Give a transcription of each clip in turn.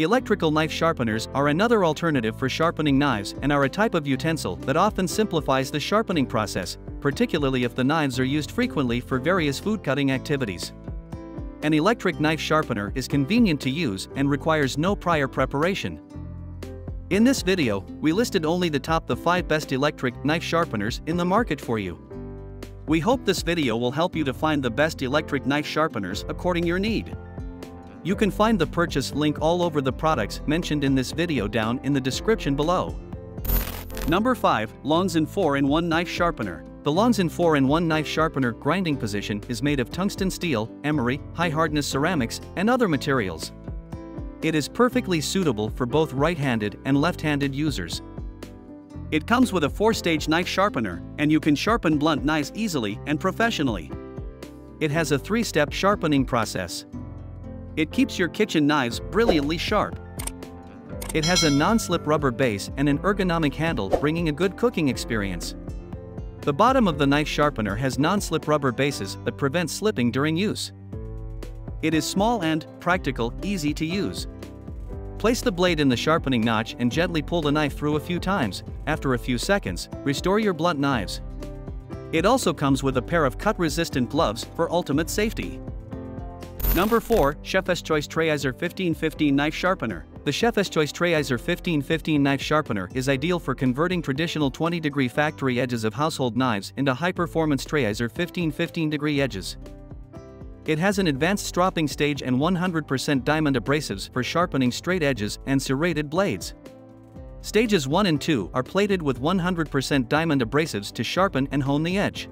Electrical knife sharpeners are another alternative for sharpening knives and are a type of utensil that often simplifies the sharpening process, particularly if the knives are used frequently for various food cutting activities. An electric knife sharpener is convenient to use and requires no prior preparation. In this video, we listed only the top the 5 best electric knife sharpeners in the market for you. We hope this video will help you to find the best electric knife sharpeners according your need. You can find the purchase link all over the products mentioned in this video down in the description below. Number 5. Longzon 4-in-1 Knife Sharpener The Longzon 4-in-1 Knife Sharpener grinding position is made of tungsten steel, emery, high-hardness ceramics, and other materials. It is perfectly suitable for both right-handed and left-handed users. It comes with a 4-stage knife sharpener, and you can sharpen blunt knives easily and professionally. It has a 3-step sharpening process. It keeps your kitchen knives brilliantly sharp. It has a non-slip rubber base and an ergonomic handle bringing a good cooking experience. The bottom of the knife sharpener has non-slip rubber bases that prevent slipping during use. It is small and, practical, easy to use. Place the blade in the sharpening notch and gently pull the knife through a few times, after a few seconds, restore your blunt knives. It also comes with a pair of cut-resistant gloves for ultimate safety. Number 4. Chef's Choice Trizor 1515 Knife Sharpener The Chef's Choice Trizor 1515 Knife Sharpener is ideal for converting traditional 20-degree factory edges of household knives into high-performance Trizor 1515-degree edges. It has an advanced stropping stage and 100% diamond abrasives for sharpening straight edges and serrated blades. Stages 1 and 2 are plated with 100% diamond abrasives to sharpen and hone the edge.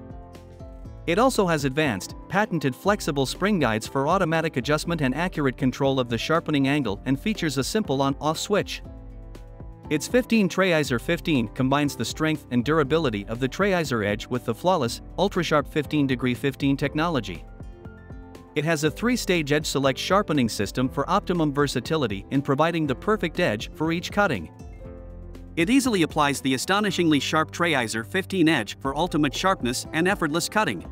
It also has advanced, patented flexible spring guides for automatic adjustment and accurate control of the sharpening angle and features a simple on-off switch. Its 15 Trizor 15 combines the strength and durability of the Trizor Edge with the flawless, ultra-sharp 15 degree 15 technology. It has a three-stage edge select sharpening system for optimum versatility in providing the perfect edge for each cutting. It easily applies the astonishingly sharp Trizor 15 edge for ultimate sharpness and effortless cutting.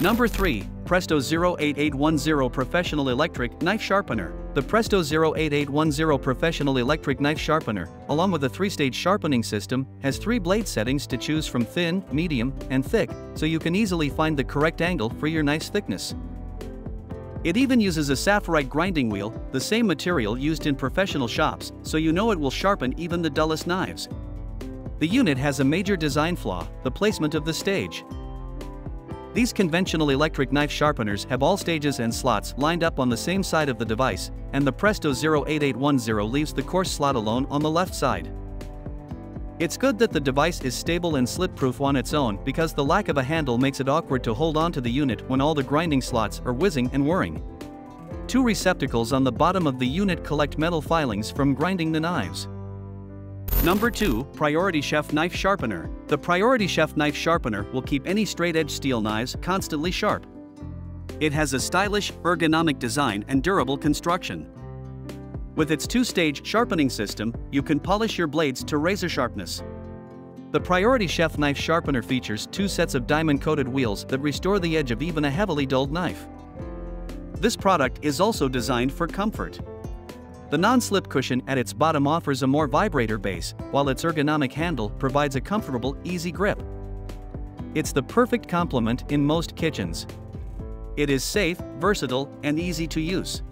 Number 3. Presto 08810 Professional Electric Knife Sharpener The Presto 08810 Professional Electric Knife Sharpener, along with a three-stage sharpening system, has three blade settings to choose from thin, medium, and thick, so you can easily find the correct angle for your knife's thickness. It even uses a Sapphirite grinding wheel, the same material used in professional shops, so you know it will sharpen even the dullest knives. The unit has a major design flaw, the placement of the stage. These conventional electric knife sharpeners have all stages and slots lined up on the same side of the device, and the Presto 08810 leaves the coarse slot alone on the left side. It's good that the device is stable and slip-proof on its own because the lack of a handle makes it awkward to hold onto the unit when all the grinding slots are whizzing and whirring. Two receptacles on the bottom of the unit collect metal filings from grinding the knives. Number 2. Priority Chef Knife Sharpener The Priority Chef Knife Sharpener will keep any straight-edge steel knives constantly sharp. It has a stylish, ergonomic design and durable construction. With its two-stage sharpening system, you can polish your blades to razor sharpness. The Priority Chef Knife Sharpener features two sets of diamond-coated wheels that restore the edge of even a heavily dulled knife. This product is also designed for comfort. The non-slip cushion at its bottom offers a more vibrator base, while its ergonomic handle provides a comfortable, easy grip. It's the perfect complement in most kitchens. It is safe, versatile, and easy to use.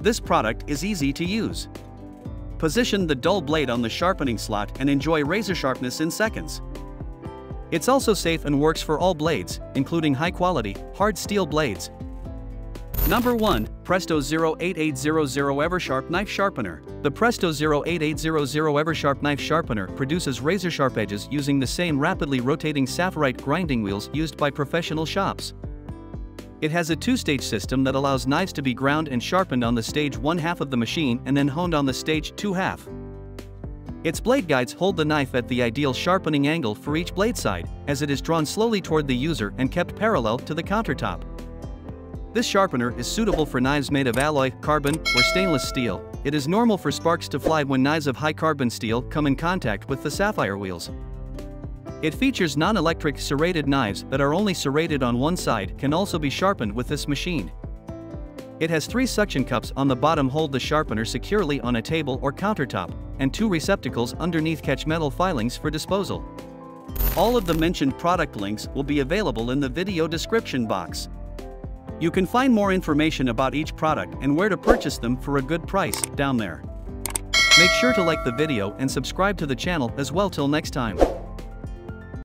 This product is easy to use. Position the dull blade on the sharpening slot and enjoy razor sharpness in seconds. It's also safe and works for all blades, including high-quality, hard steel blades, Number 1. Presto 08800 Eversharp Knife Sharpener The Presto 08800 Eversharp Knife Sharpener produces razor-sharp edges using the same rapidly rotating Sapphirite grinding wheels used by professional shops. It has a two-stage system that allows knives to be ground and sharpened on the stage one half of the machine and then honed on the stage two half. Its blade guides hold the knife at the ideal sharpening angle for each blade side, as it is drawn slowly toward the user and kept parallel to the countertop. This sharpener is suitable for knives made of alloy, carbon, or stainless steel. It is normal for sparks to fly when knives of high carbon steel come in contact with the sapphire wheels. It features non-electric serrated knives that are only serrated on one side can also be sharpened with this machine. It has three suction cups on the bottom hold the sharpener securely on a table or countertop, and two receptacles underneath catch metal filings for disposal. All of the mentioned product links will be available in the video description box. You can find more information about each product and where to purchase them for a good price down there. Make sure to like the video and subscribe to the channel as well till next time.